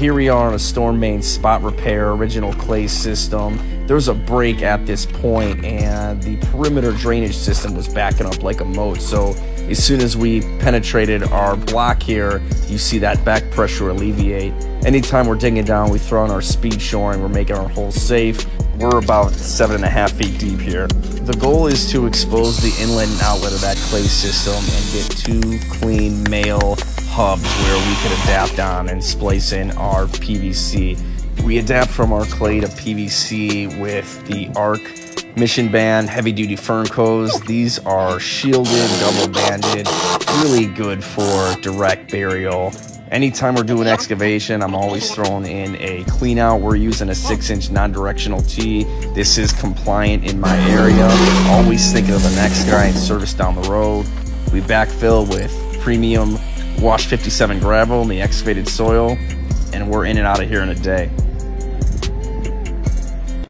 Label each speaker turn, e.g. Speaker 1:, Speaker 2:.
Speaker 1: Here we are on a storm main spot repair, original clay system. There was a break at this point and the perimeter drainage system was backing up like a moat. So as soon as we penetrated our block here, you see that back pressure alleviate. Anytime we're digging down, we throw in our speed shoring, we're making our hole safe. We're about seven and a half feet deep here. The goal is to expose the inlet and outlet of that clay system and get two clean male hubs where we could adapt on and splice in our PVC. We adapt from our clay to PVC with the ARC Mission Band heavy duty Ferncos. These are shielded, double banded, really good for direct burial. Anytime we're doing excavation, I'm always throwing in a clean out. We're using a six inch non-directional tee. This is compliant in my area. Always thinking of the next guy and service down the road. We backfill with premium Wash 57 gravel in the excavated soil, and we're in and out of here in a day.